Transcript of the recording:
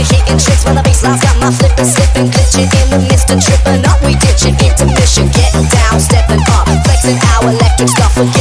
we're hitting tricks while the bassline's got my flippin', slippin', glitching in the midst and trippin' up. We ditching intermission, getting down, stepping up, flexing our electric stuff again.